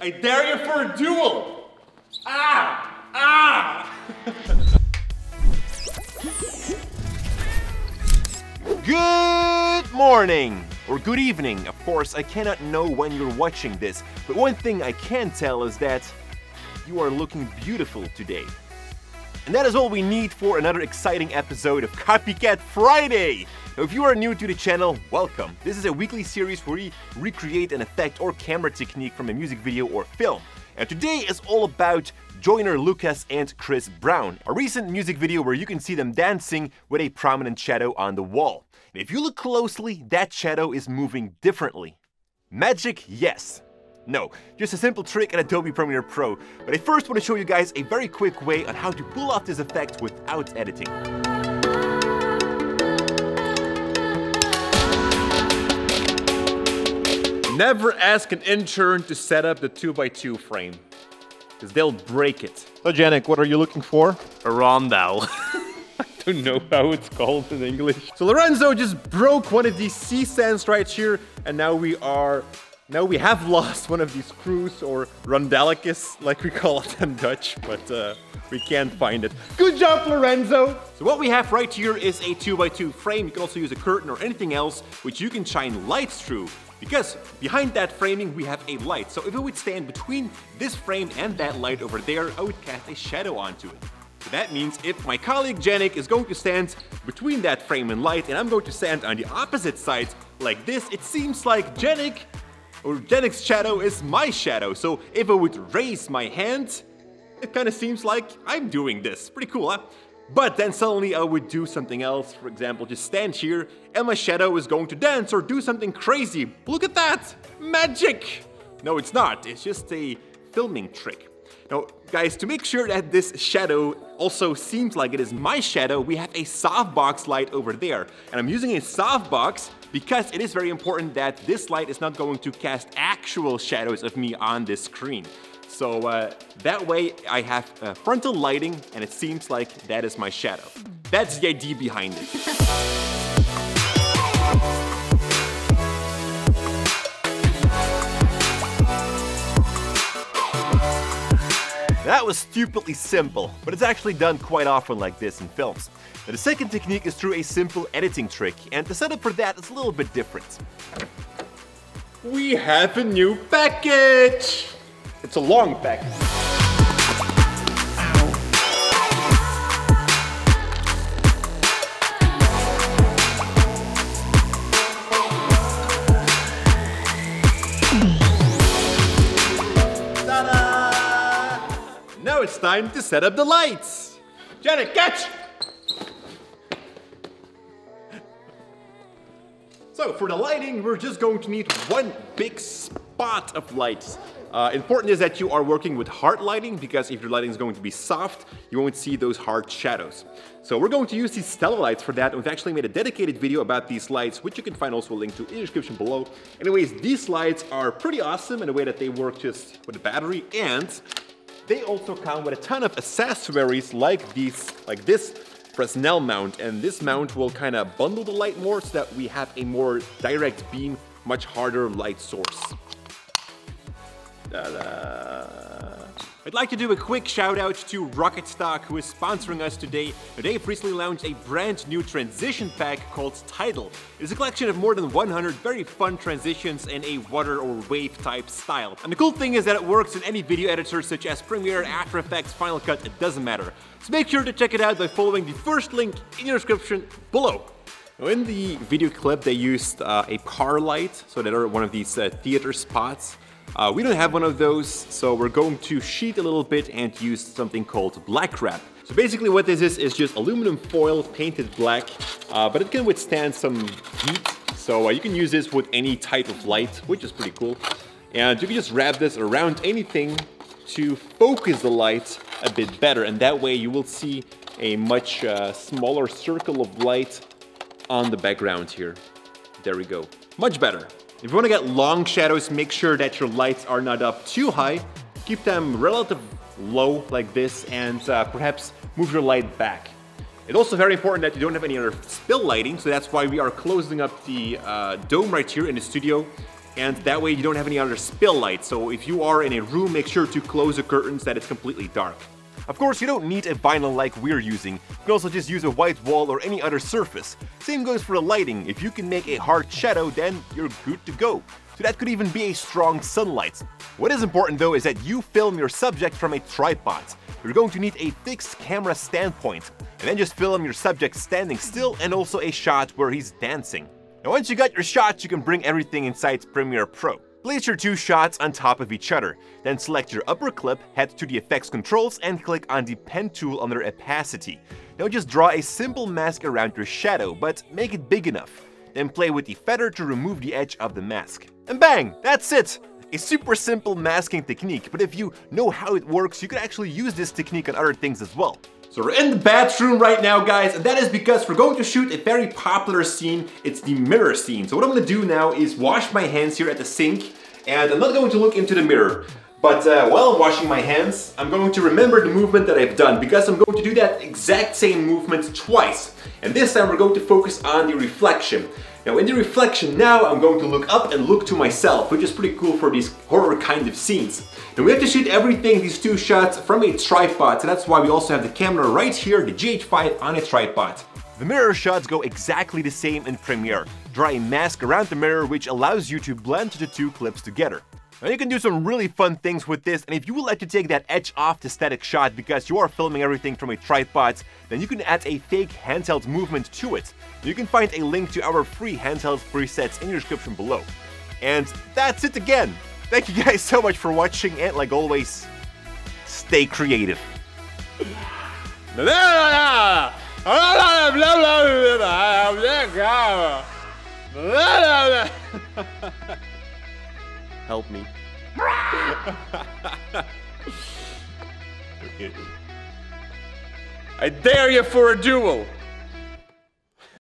I dare you for a duel! Ah! Ah! Good morning! Or good evening. Of course, I cannot know when you're watching this, but one thing I can tell is that you are looking beautiful today. And that is all we need for another exciting episode of Copycat Friday! Now, if you are new to the channel, welcome. This is a weekly series where we recreate an effect or camera technique from a music video or film. And today is all about Joyner Lucas and Chris Brown, a recent music video where you can see them dancing with a prominent shadow on the wall. And if you look closely, that shadow is moving differently. Magic, yes. No, just a simple trick in Adobe Premiere Pro. But I first want to show you guys a very quick way on how to pull off this effect without editing. Never ask an intern to set up the 2x2 frame, because they'll break it. So Janik, what are you looking for? A rondel. I don't know how it's called in English. So Lorenzo just broke one of these C-stands right here, and now we are now we have lost one of these screws or rondalicus, like we call it in Dutch, but uh, we can't find it. Good job, Lorenzo! So what we have right here is a 2x2 frame. You can also use a curtain or anything else which you can shine lights through. Because behind that framing we have a light. So if I would stand between this frame and that light over there, I would cast a shadow onto it. So that means if my colleague Janik is going to stand between that frame and light and I'm going to stand on the opposite side like this, it seems like Janik or Janik's shadow is my shadow. So if I would raise my hand, it kind of seems like I'm doing this. Pretty cool, huh? But then suddenly I would do something else, for example, just stand here and my shadow is going to dance or do something crazy. Look at that! Magic! No, it's not. It's just a filming trick. Now, guys, to make sure that this shadow also seems like it is my shadow, we have a softbox light over there. And I'm using a softbox because it is very important that this light is not going to cast actual shadows of me on this screen. So uh, that way I have uh, frontal lighting and it seems like that is my shadow. That's the idea behind it. That was stupidly simple, but it's actually done quite often like this in films. Now, the second technique is through a simple editing trick, and the setup for that is a little bit different. We have a new package! It's a long package. Time to set up the lights. Janik, catch! So for the lighting, we're just going to need one big spot of lights. Uh, important is that you are working with hard lighting because if your lighting is going to be soft, you won't see those hard shadows. So we're going to use these Stella lights for that. We've actually made a dedicated video about these lights, which you can find also a link to in the description below. Anyways, these lights are pretty awesome in the way that they work just with a battery and they also come with a ton of accessories like these, like this Fresnel mount, and this mount will kind of bundle the light more so that we have a more direct beam, much harder light source. I'd like to do a quick shout out to Rocketstock who is sponsoring us today. They've recently launched a brand new transition pack called Tidal. It's a collection of more than 100 very fun transitions in a water or wave type style. And the cool thing is that it works in any video editor such as Premiere, After Effects, Final Cut, it doesn't matter. So make sure to check it out by following the first link in your description below. Now in the video clip they used uh, a car light, so that are one of these uh, theater spots. Uh, we don't have one of those, so we're going to sheet a little bit and use something called black wrap. So basically what this is, is just aluminum foil painted black, uh, but it can withstand some heat. So uh, you can use this with any type of light, which is pretty cool. And you can just wrap this around anything to focus the light a bit better. And that way you will see a much uh, smaller circle of light on the background here. There we go. Much better. If you want to get long shadows, make sure that your lights are not up too high. Keep them relative low like this and uh, perhaps move your light back. It's also very important that you don't have any other spill lighting, so that's why we are closing up the uh, dome right here in the studio. and that way you don't have any other spill light. So if you are in a room, make sure to close the curtains that it's completely dark. Of course, you don't need a vinyl like we're using. You can also just use a white wall or any other surface. Same goes for the lighting. If you can make a hard shadow, then you're good to go. So that could even be a strong sunlight. What is important though is that you film your subject from a tripod. You're going to need a fixed camera standpoint, and then just film your subject standing still and also a shot where he's dancing. Now once you got your shots, you can bring everything inside Premiere Pro. Place your two shots on top of each other, then select your upper clip, head to the effects controls and click on the pen tool under opacity. Now just draw a simple mask around your shadow, but make it big enough. Then play with the feather to remove the edge of the mask. And bang! That's it! A super simple masking technique, but if you know how it works, you can actually use this technique on other things as well. So we're in the bathroom right now, guys, and that is because we're going to shoot a very popular scene. It's the mirror scene. So what I'm gonna do now is wash my hands here at the sink, and I'm not going to look into the mirror. But uh, while I'm washing my hands, I'm going to remember the movement that I've done because I'm going to do that exact same movement twice. And this time we're going to focus on the reflection. Now in the reflection now, I'm going to look up and look to myself, which is pretty cool for these horror kind of scenes. And we have to shoot everything, these two shots, from a tripod, so that's why we also have the camera right here, the GH5 on a tripod. The mirror shots go exactly the same in Premiere. Draw a mask around the mirror which allows you to blend the two clips together. Now you can do some really fun things with this, and if you would like to take that edge off the static shot because you are filming everything from a tripod, then you can add a fake handheld movement to it. You can find a link to our free handheld presets in the description below. And that's it again! Thank you guys so much for watching, and like always, stay creative. Help me. I dare you for a duel!